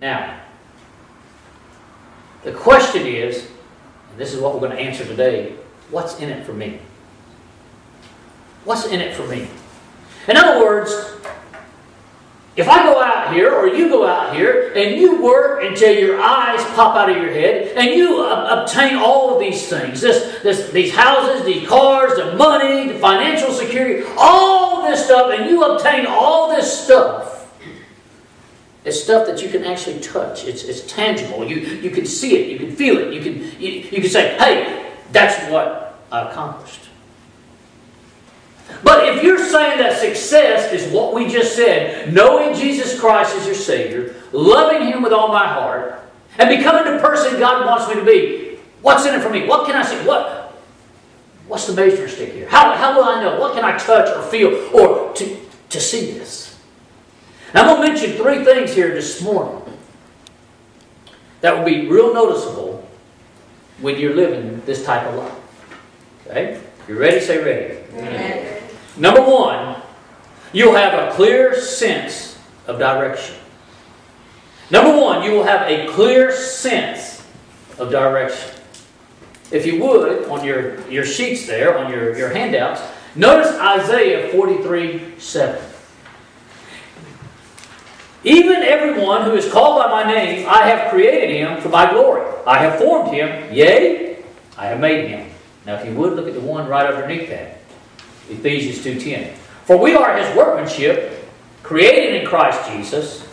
Now, the question is, and this is what we're going to answer today what's in it for me? What's in it for me? In other words, if I go out here, or you go out here, and you work until your eyes pop out of your head, and you uh, obtain all of these things this, this, these houses, these cars, the money, the financial security, all this stuff, and you obtain all this stuff. It's stuff that you can actually touch. It's, it's tangible. You, you can see it. You can feel it. You can, you, you can say, hey, that's what I accomplished. But if you're saying that success is what we just said, knowing Jesus Christ as your Savior, loving Him with all my heart, and becoming the person God wants me to be, what's in it for me? What can I see? What, what's the measuring stick here? How, how will I know? What can I touch or feel or to, to see this? I'm going to mention three things here this morning that will be real noticeable when you're living this type of life. Okay? You ready? Say ready. Amen. Number one, you'll have a clear sense of direction. Number one, you will have a clear sense of direction. If you would, on your, your sheets there, on your, your handouts, notice Isaiah 43 7. Even everyone who is called by my name, I have created him for my glory. I have formed him, yea, I have made him. Now, if you would, look at the one right underneath that. Ephesians 2.10. For we are his workmanship, created in Christ Jesus,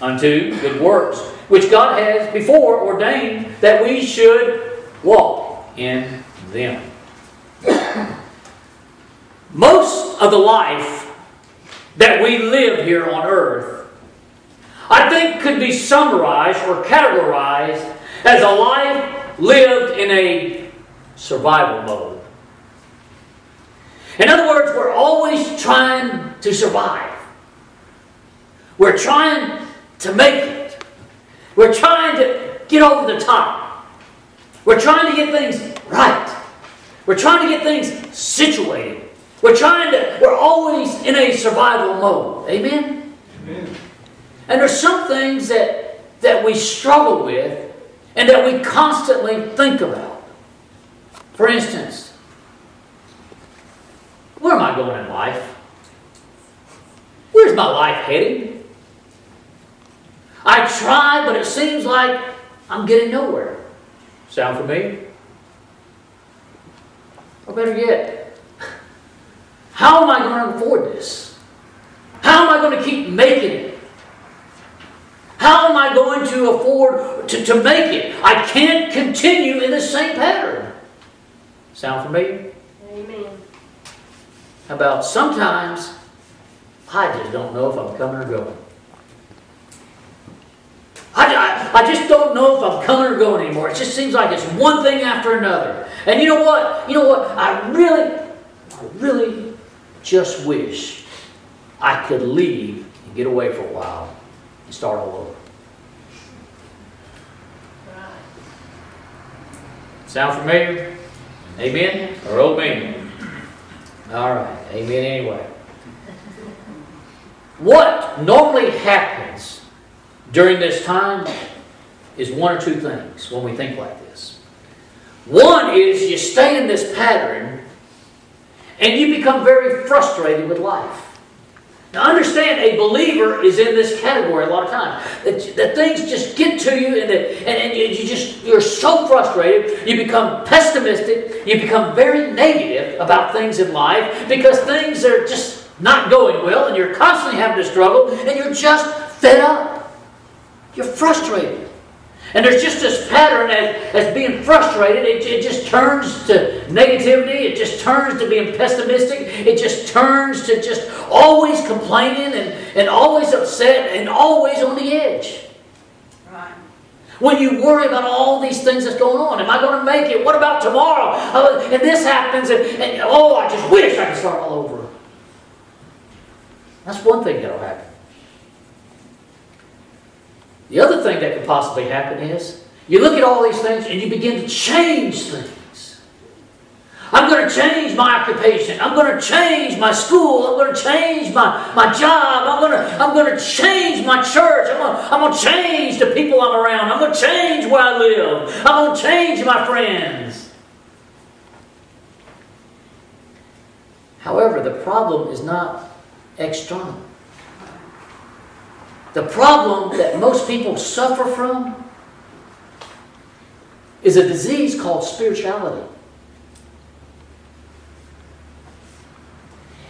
unto good works, which God has before ordained that we should walk in them. Most of the life that we live here on earth, I think could be summarized or categorized as a life lived in a survival mode. In other words, we're always trying to survive. We're trying to make it. We're trying to get over the top. We're trying to get things right. We're trying to get things situated. We're trying to, we're always in a survival mode. Amen? And there's some things that, that we struggle with and that we constantly think about. For instance, where am I going in life? Where's my life heading? I try, but it seems like I'm getting nowhere. Sound familiar? Or better yet, how am I going to afford this? How am I going to keep making it? How am I going to afford to, to make it? I can't continue in the same pattern. Sound familiar? Amen. How about sometimes I just don't know if I'm coming or going. I, I, I just don't know if I'm coming or going anymore. It just seems like it's one thing after another. And you know what? You know what? I really, I really just wish I could leave and get away for a while start all over. Right. Sound familiar? Amen? Or man? All right. Amen anyway. What normally happens during this time is one or two things when we think like this. One is you stay in this pattern and you become very frustrated with life. Now understand, a believer is in this category a lot of times. That, that things just get to you and, that, and, and you, you just, you're so frustrated, you become pessimistic, you become very negative about things in life because things are just not going well and you're constantly having to struggle and you're just fed up. You're frustrated. And there's just this pattern as, as being frustrated. It, it just turns to negativity. It just turns to being pessimistic. It just turns to just always complaining and, and always upset and always on the edge. Right. When you worry about all these things that's going on, am I going to make it? What about tomorrow? And this happens, and, and oh, I just wish I could start all over. That's one thing that'll happen. The other thing that could possibly happen is you look at all these things and you begin to change things. I'm going to change my occupation. I'm going to change my school. I'm going to change my, my job. I'm going to, I'm going to change my church. I'm going, to, I'm going to change the people I'm around. I'm going to change where I live. I'm going to change my friends. However, the problem is not external. The problem that most people suffer from is a disease called spirituality.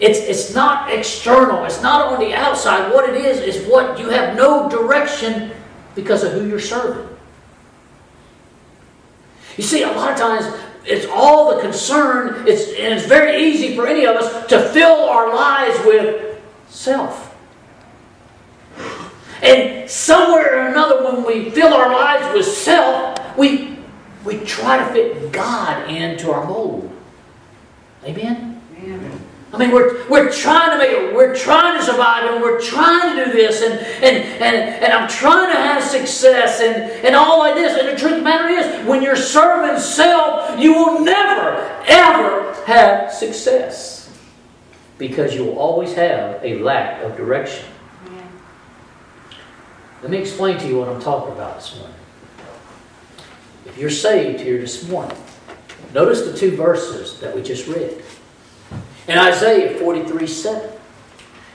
It's, it's not external, it's not on the outside. What it is, is what you have no direction because of who you're serving. You see, a lot of times it's all the concern, it's, and it's very easy for any of us to fill our lives with self. And somewhere or another, when we fill our lives with self, we, we try to fit God into our mold. Amen? Amen. I mean, we're, we're trying to make it, we're trying to survive, and we're trying to do this, and, and, and, and I'm trying to have success, and, and all like this. And the truth of the matter is, when you're serving self, you will never, ever have success. Because you'll always have a lack of direction. Let me explain to you what I'm talking about this morning. If you're saved here this morning, notice the two verses that we just read. In Isaiah 43 7.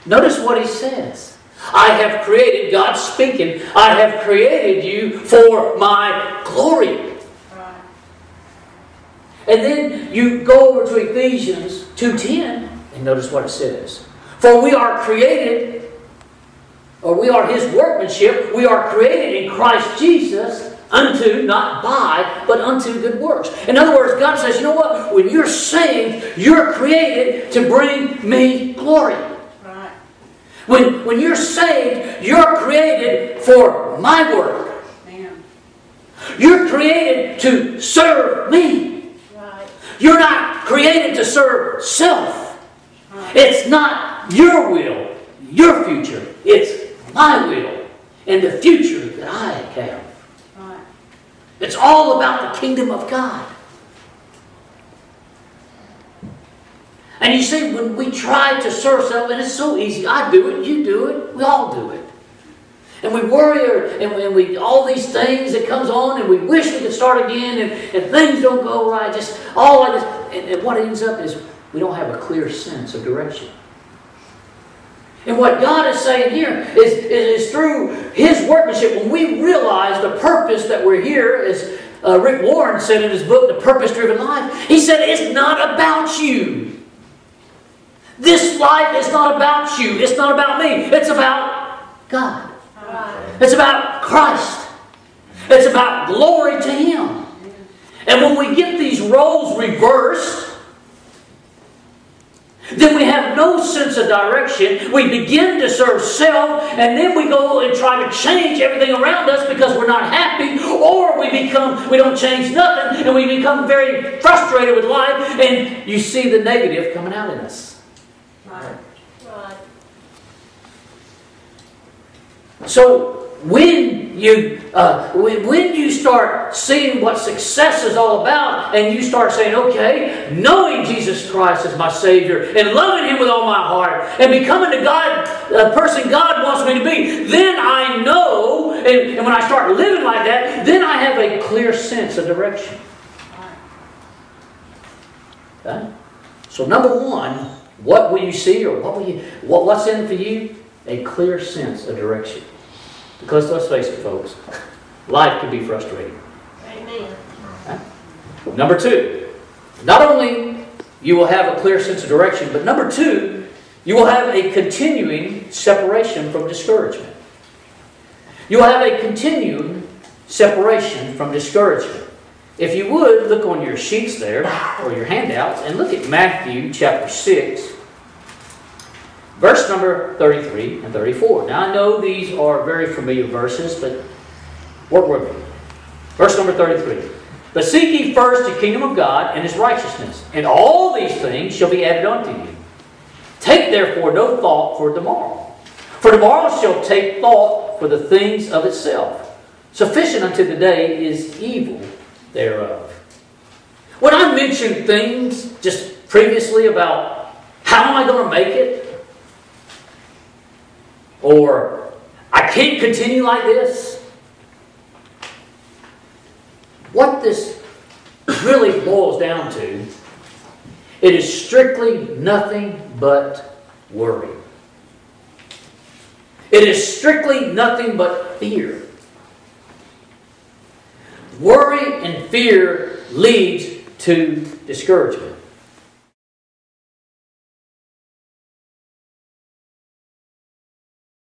Notice what he says. I have created, God speaking, I have created you for my glory. And then you go over to Ephesians 2.10 and notice what it says. For we are created, or we are his workmanship, we are created in Christ Jesus unto, not by, but unto good works. In other words, God says, you know what? When you're saved, you're created to bring me glory. Right. When, when you're saved, you're created for my work. Man. You're created to serve me. Right. You're not created to serve self. Right. It's not your will, your future. It's my will and the future that I have. It's all about the kingdom of God. And you see, when we try to serve self, and it's so easy, I do it, you do it, we all do it. And we worry, and, and we all these things that comes on, and we wish we could start again, and, and things don't go right, just all like this. And, and what ends up is we don't have a clear sense of direction. And what God is saying here is, is, through His workmanship, when we realize the purpose that we're here, as uh, Rick Warren said in his book, The Purpose Driven Life, he said, It's not about you. This life is not about you. It's not about me. It's about God. It's about Christ. It's about glory to Him. And when we get these roles reversed, then we have no sense of direction. We begin to serve self, and then we go and try to change everything around us because we're not happy, or we become we don't change nothing, and we become very frustrated with life, and you see the negative coming out in us. Right. Right. So when you uh, when, when you start seeing what success is all about and you start saying okay knowing jesus christ as my savior and loving him with all my heart and becoming the god the person god wants me to be then i know and, and when i start living like that then i have a clear sense of direction. Okay? so number one what will you see or what will you what, what's in for you? A clear sense of direction because let's face it, folks, life can be frustrating. Amen. Number two, not only you will have a clear sense of direction, but number two, you will have a continuing separation from discouragement. You will have a continuing separation from discouragement. If you would, look on your sheets there, or your handouts, and look at Matthew chapter 6, verse number 33 and 34. Now I know these are very familiar verses, but work with me. Verse number 33. But seek ye first the kingdom of God and his righteousness, and all these things shall be added unto you. Take therefore no thought for tomorrow. For tomorrow shall take thought for the things of itself. Sufficient unto the day is evil thereof. When I mentioned things just previously about how am I going to make it? Or I can't continue like this. What this really boils down to, it is strictly nothing but worry. It is strictly nothing but fear. Worry and fear leads to discouragement.